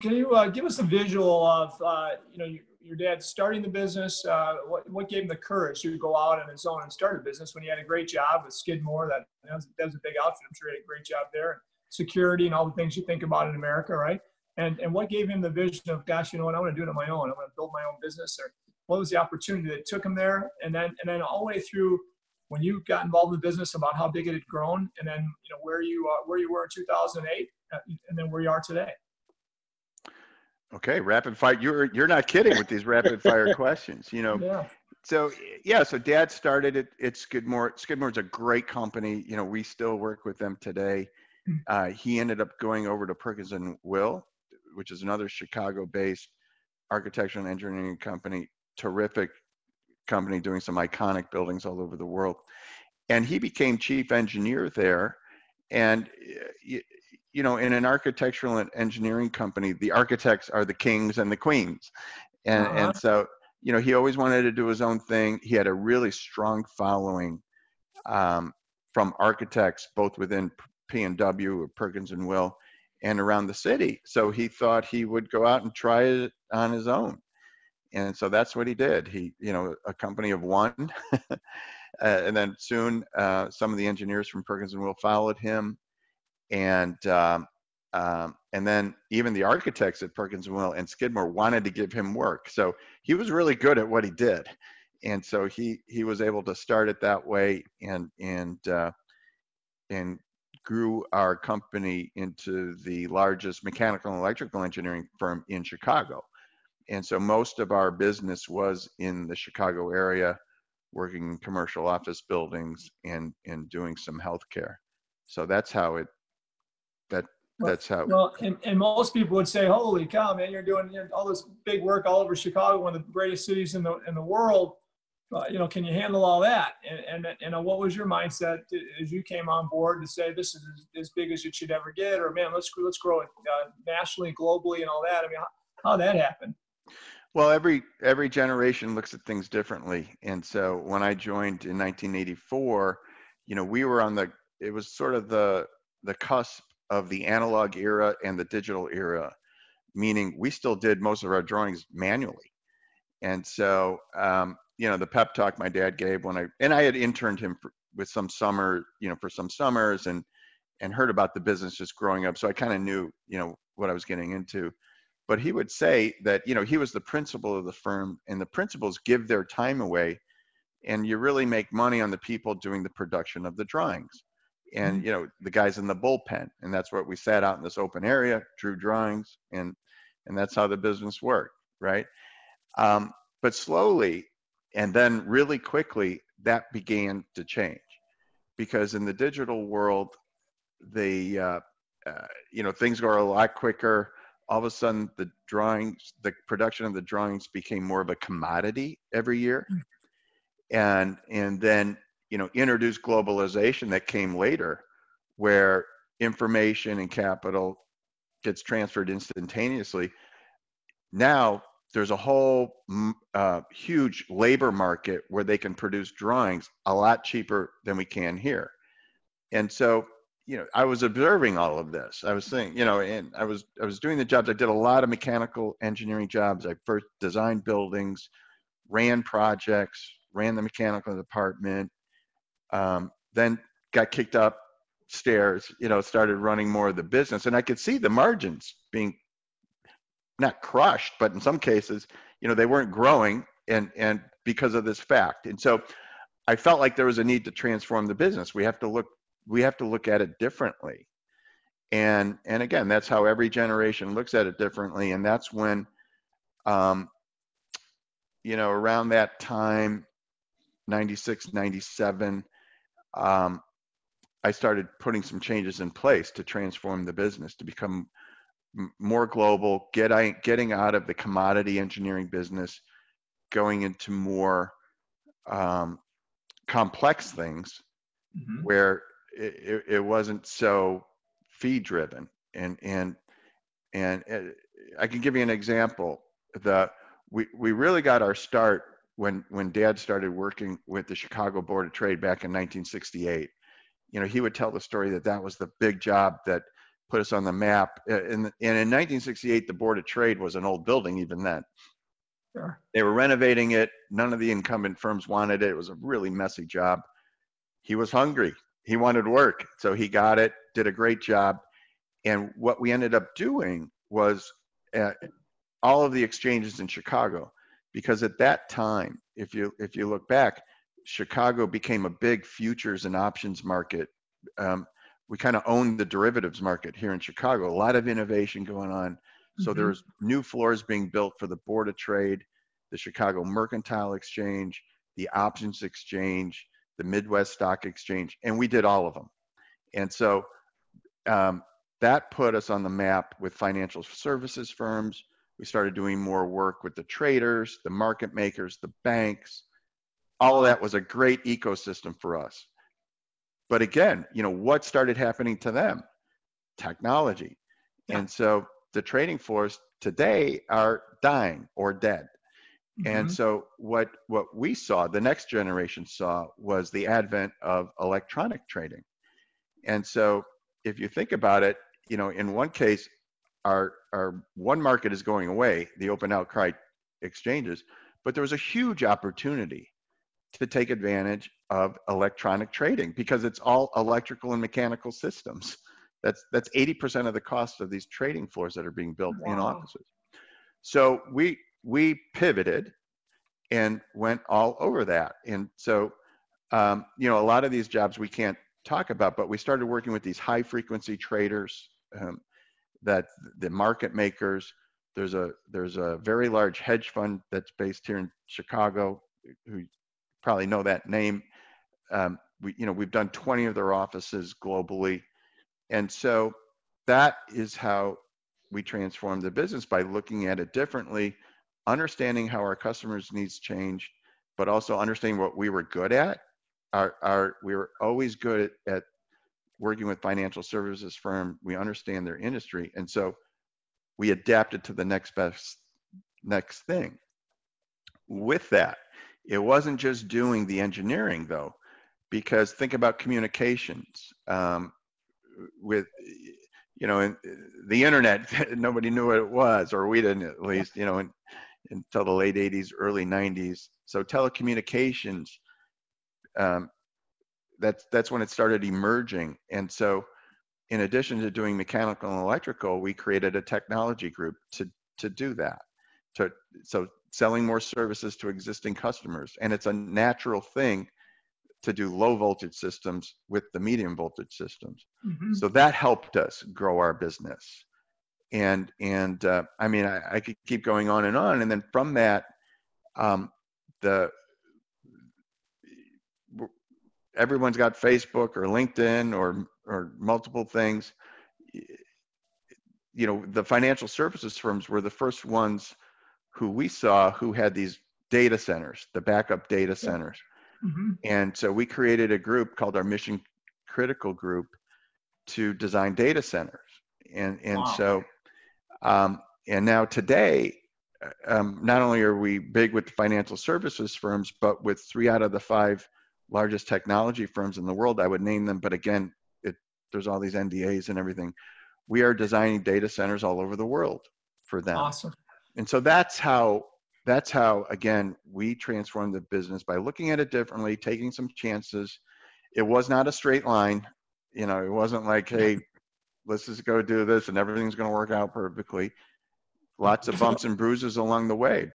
can you uh, give us a visual of uh, you know your, your, dad starting the business? Uh, what what gave him the courage to go out on his own and start a business when he had a great job with Skidmore? That that was, that was a big outfit. I'm sure he had a great job there. Security and all the things you think about in America, right? And and what gave him the vision of, gosh, you know what, I want to do it on my own. I want to build my own business. Or what was the opportunity that took him there? And then and then all the way through when you got involved in the business about how big it had grown, and then you know where you uh, where you were in 2008, uh, and then where you are today. Okay, rapid fire. You're you're not kidding with these rapid fire questions. You know. Yeah. So yeah, so Dad started it. It's Skidmore. Skidmore's a great company. You know, we still work with them today. Hmm. Uh, he ended up going over to Perkins and Will, which is another Chicago-based architectural and engineering company. Terrific company doing some iconic buildings all over the world. And he became chief engineer there. And you know, in an architectural and engineering company, the architects are the kings and the queens. And, uh-huh. and so, you know, he always wanted to do his own thing. He had a really strong following um, from architects, both within P&W or Perkins and Will and around the city. So he thought he would go out and try it on his own. And so that's what he did. He, you know, a company of one. uh, and then soon uh, some of the engineers from Perkins and Will followed him and um, um, and then even the architects at Perkins and Will and Skidmore wanted to give him work. So he was really good at what he did, and so he he was able to start it that way and and uh, and grew our company into the largest mechanical and electrical engineering firm in Chicago. And so most of our business was in the Chicago area, working in commercial office buildings and and doing some healthcare. So that's how it that's how. Well, and, and most people would say, "Holy cow, man! You're doing all this big work all over Chicago, one of the greatest cities in the in the world. Uh, you know, can you handle all that?" And and, and what was your mindset as you came on board to say this is as, as big as it should ever get, or man, let's let's grow it uh, nationally, globally, and all that? I mean, how, how that happened? Well, every every generation looks at things differently, and so when I joined in 1984, you know, we were on the it was sort of the the cusp of the analog era and the digital era, meaning we still did most of our drawings manually. And so, um, you know, the pep talk my dad gave when I, and I had interned him for, with some summer, you know, for some summers and, and heard about the business just growing up. So I kind of knew, you know, what I was getting into. But he would say that, you know, he was the principal of the firm and the principals give their time away and you really make money on the people doing the production of the drawings and mm-hmm. you know the guys in the bullpen and that's what we sat out in this open area drew drawings and and that's how the business worked right um, but slowly and then really quickly that began to change because in the digital world the uh, uh, you know things go a lot quicker all of a sudden the drawings the production of the drawings became more of a commodity every year mm. and and then you know introduce globalization that came later where information and capital gets transferred instantaneously. Now there's a whole uh, huge labor market where they can produce drawings a lot cheaper than we can here. And so you know i was observing all of this. I was saying you know and i was i was doing the jobs. I did a lot of mechanical engineering jobs. I first designed buildings ran projects ran the mechanical department um, then got kicked upstairs, you know, started running more of the business. And I could see the margins being not crushed, but in some cases, you know, they weren't growing and, and because of this fact. And so I felt like there was a need to transform the business. We have to look, we have to look at it differently. And, and again, that's how every generation looks at it differently. And that's when, um, you know, around that time, 96, 97, um, I started putting some changes in place to transform the business to become m- more global, get I, getting out of the commodity engineering business, going into more um, complex things mm-hmm. where it, it, it, wasn't so fee driven. And and and it, I can give you an example. The we we really got our start when when dad started working with the chicago board of trade back in 1968 you know he would tell the story that that was the big job that put us on the map. And, and in 1968, the Board of Trade was an old building even then. Sure. They were renovating it. None of the incumbent firms wanted it. It was a really messy job. He was hungry. He wanted work. So he got it, did a great job. And what we ended up doing was uh, all of the exchanges in Chicago, because at that time, if you if you look back, Chicago became a big futures and options market. Um, we kind of owned the derivatives market here in Chicago. A lot of innovation going on. So Mhm. there's new floors being built for the Board of Trade, the Chicago Mercantile Exchange, the Options Exchange, the Midwest Stock Exchange, and we did all of them. And so um, that put us on the map with financial services firms. We started doing more work with the traders, the market makers, the banks. All of that was a great ecosystem for us. But again, you know, what started happening to them? Technology. Yeah. And so the trading floors today are dying or dead. And Mhm. so what what we saw, the next generation saw, was the advent of electronic trading. And so if you think about it, you know, in one case, our our one market is going away, the open outcry exchanges, but there was a huge opportunity to take advantage of electronic trading because it's all electrical and mechanical systems. That's that's 80% of the cost of these trading floors that are being built in offices. So we we pivoted and went all over that. And so um, you know, a lot of these jobs we can't talk about, but we started working with these high frequency traders, um, that the market makers. There's a there's a very large hedge fund that's based here in Chicago, who probably know that name. Um, we you know we've done 20 of their offices globally, and so that is how we transform the business by looking at it differently, understanding how our customers' needs change, but also understanding what we were good at our, our we were always good at, at working with financial services firm. We understand their industry, and so we adapted to the next best next thing. With that, it wasn't just doing the engineering though, because think about communications. Um, with you know, the internet, nobody knew what it was, or we didn't at least. You know, in, until the late '80s, early '90s. So telecommunications um, that's that's when it started emerging. And so, in addition to doing mechanical and electrical, we created a technology group to to do that. To so selling more services to existing customers, and it's a natural thing to do low voltage systems with the medium voltage systems. Mhm. So that helped us grow our business. And and uh, I mean, I, I could keep going on and on. And then from that, um, the everyone's got Facebook or LinkedIn or or multiple things. You know, the financial services firms were the first ones who we saw who had these data centers, the backup data centers. Mhm. And so we created a group called our Mission Critical Group to design data centers. And and Wow. so um, and now today, uh, um, not only are we big with the financial services firms, but with three out of the five largest technology firms in the world, I would name them. But again, it, there's all these NDAs and everything. We are designing data centers all over the world for them Awesome. and so that's how that's how again we transformed the business by looking at it differently taking some chances it was not a straight line you know it wasn't like hey let's just go do this and everything's going to work out perfectly lots of bumps and bruises along the way